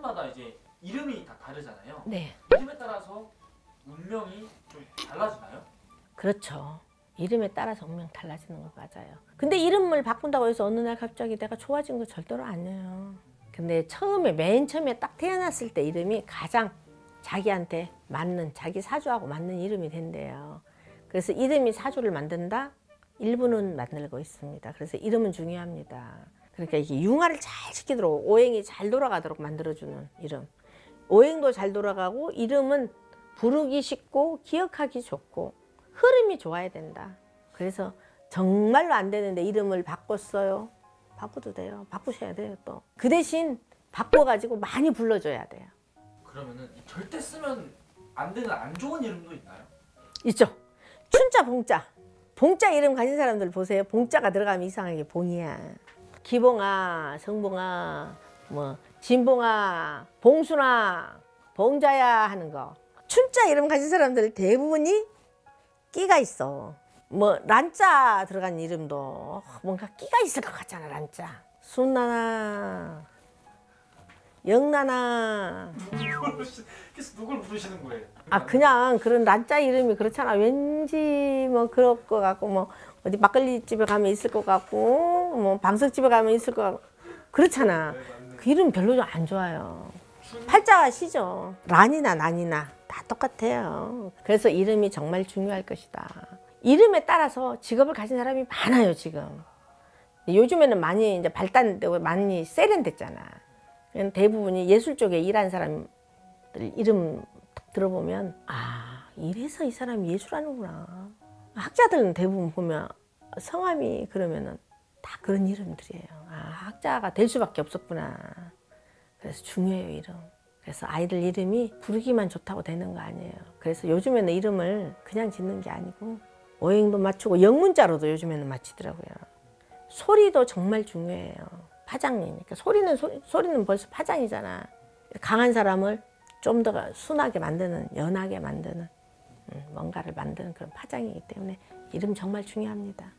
사람마다 이제 이름이 다 다르잖아요. 네, 이름에 따라서 운명이 좀 달라지나요? 그렇죠. 이름에 따라서 운명 달라지는 거 맞아요. 근데 이름을 바꾼다고 해서 어느 날 갑자기 내가 좋아진 거 절대로 아니에요. 근데 처음에 맨 처음에 딱 태어났을 때 이름이 가장 자기한테 맞는 자기 사주하고 맞는 이름이 된대요. 그래서 이름이 사주를 만든다. 일부는 만들고 있습니다. 그래서 이름은 중요합니다. 그러니까 이게 융화를 잘 시키도록 오행이 잘 돌아가도록 만들어주는 이름. 오행도 잘 돌아가고 이름은 부르기 쉽고 기억하기 좋고 흐름이 좋아야 된다. 그래서 정말로 안 되는데 이름을 바꿨어요. 바꿔도 돼요. 바꾸셔야 돼요 또. 그 대신 바꿔가지고 많이 불러줘야 돼요. 그러면은 이 절대 쓰면 안 되는 안 좋은 이름도 있나요? 있죠. 춘자 봉자. 봉자 이름 가진 사람들 보세요. 봉자가 들어가면 이상하게 봉이야. 기봉아, 성봉아, 뭐 진봉아, 봉순아, 봉자야 하는 거. 춘자 이름 가진 사람들 대부분이 끼가 있어. 뭐 란자 들어간 이름도 뭔가 끼가 있을 것 같잖아 란자. 순나나, 영나나. 그래서 누굴 부르시는 거예요? 아 그냥 그런 란자 이름이 그렇잖아. 왠지 뭐 그럴 것 같고 뭐 어디 막걸리 집에 가면 있을 것 같고 뭐 방석집에 가면 있을 것 같고 그렇잖아. 그 이름 별로 안 좋아요. 팔자가 시죠. 란이나 난이나 다 똑같아요. 그래서 이름이 정말 중요할 것이다. 이름에 따라서 직업을 가진 사람이 많아요 지금. 요즘에는 많이 이제 발달되고 많이 세련됐잖아. 대부분이 예술 쪽에 일한 사람들 이름 딱 들어보면 아 이래서 이 사람이 예술하는구나. 학자들은 대부분 보면 성함이 그러면은 다 그런 이름들이에요. 아 학자가 될 수밖에 없었구나. 그래서 중요해요 이름. 그래서 아이들 이름이 부르기만 좋다고 되는 거 아니에요. 그래서 요즘에는 이름을 그냥 짓는 게 아니고 오행도 맞추고 영문자로도 요즘에는 맞추더라고요. 소리도 정말 중요해요. 파장이니까 소리는 소, 소리는 벌써 파장이잖아. 강한 사람을 좀 더 순하게 만드는 연하게 만드는 음, 뭔가를 만드는 그런 파장이기 때문에 이름 정말 중요합니다.